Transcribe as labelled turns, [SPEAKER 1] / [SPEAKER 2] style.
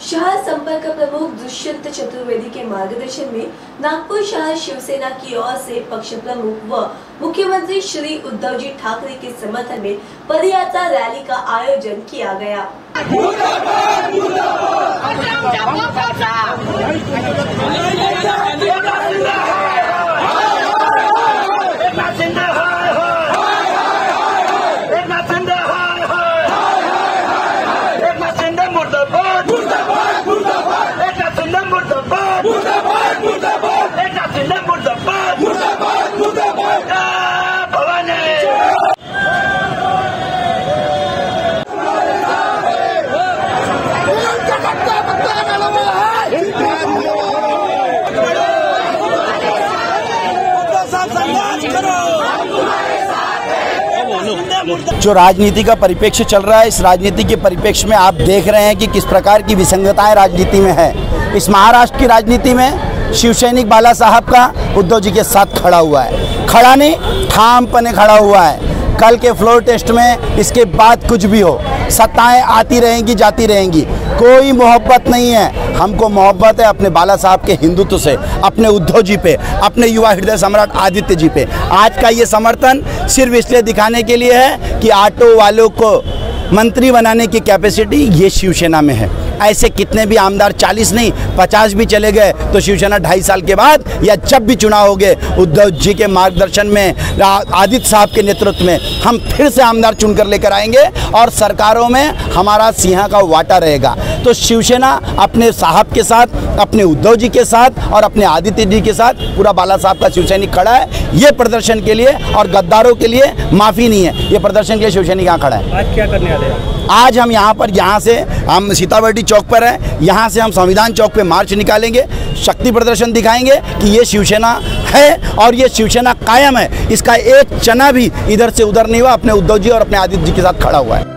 [SPEAKER 1] शहर संपर्क प्रमुख दुष्यंत चतुर्वेदी के मार्गदर्शन में नागपुर शहर शिवसेना की ओर से पक्ष प्रमुख व मुख्यमंत्री श्री उद्धव जी ठाकरे के समर्थन में पदयात्रा रैली का आयोजन किया गया।
[SPEAKER 2] जो राजनीति का परिप्रेक्ष्य चल रहा है, इस राजनीति के परिप्रेक्ष्य में आप देख रहे हैं कि किस प्रकार की विसंगताएँ राजनीति में है। इस महाराष्ट्र की राजनीति में शिवसैनिक बाला साहब का उद्धव जी के साथ खड़ा हुआ है। खड़ा नहीं ठाम पने खड़ा हुआ है। कल के फ्लोर टेस्ट में इसके बाद कुछ भी हो, सत्ताएँ आती रहेंगी, जाती रहेंगी। कोई मोहब्बत नहीं है। हमको मोहब्बत है अपने बाला साहब के हिंदुत्व से, अपने उद्धव जी पे, अपने युवा हृदय सम्राट आदित्य जी पे। आज का ये समर्थन सिर्फ़ इसलिए दिखाने के लिए है कि ऑटो वालों को मंत्री बनाने की कैपेसिटी ये शिवसेना में है। ऐसे कितने भी आमदार 40 नहीं 50 भी चले गए तो शिवसेना ढाई साल के बाद या जब भी चुनाव हो गए उद्धव जी के मार्गदर्शन में आदित्य साहब के नेतृत्व में, हम फिर से आमदार चुनकर लेकर आएँगे और सरकारों में हमारा सिंहा का वाटा रहेगा। तो शिवसेना अपने साहब के साथ, अपने उद्धव जी के साथ और अपने आदित्य जी के साथ, पूरा बाला साहब का शिवसैनिक खड़ा है, ये प्रदर्शन के लिए और गद्दारों के लिए माफ़ी नहीं है, ये प्रदर्शन के लिए शिवसैनिक यहाँ खड़ा है।
[SPEAKER 3] आज क्या करने वाले हैं?
[SPEAKER 2] आज हम यहाँ पर, यहाँ से हम सीतावर्डी चौक पर हैं। यहाँ से हम संविधान चौक पे मार्च निकालेंगे, शक्ति प्रदर्शन दिखाएँगे कि ये शिवसेना है और ये शिवसेना कायम है। इसका एक चना भी इधर से उधर नहीं हुआ, अपने उद्धव जी और अपने आदित्य जी के साथ खड़ा हुआ है।